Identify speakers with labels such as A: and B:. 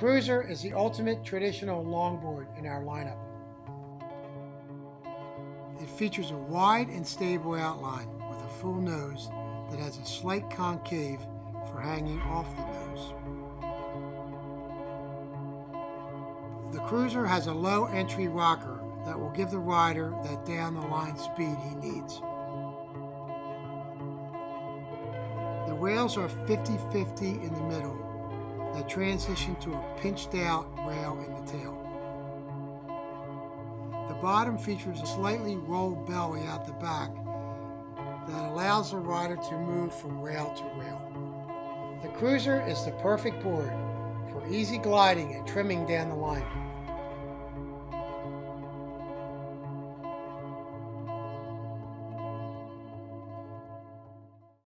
A: Cruiser is the ultimate traditional longboard in our lineup. It features a wide and stable outline with a full nose that has a slight concave for hanging off the nose. The Cruiser has a low entry rocker that will give the rider that down the line speed he needs. The rails are 50-50 in the middle that transition to a pinched out rail in the tail. The bottom features a slightly rolled belly out the back that allows the rider to move from rail to rail. The Cruiser is the perfect board for easy gliding and trimming down the line.